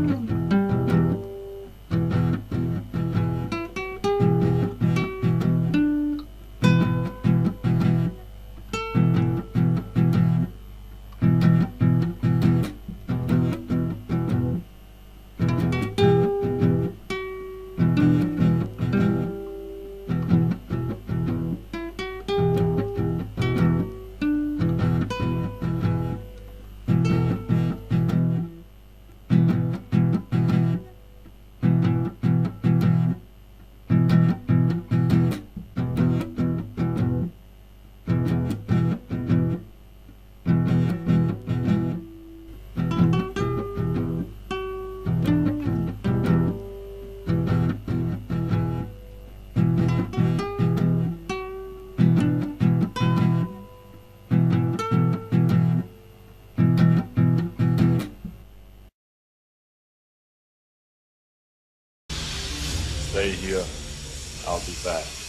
Mm-hmm. Stay here. I'll be back.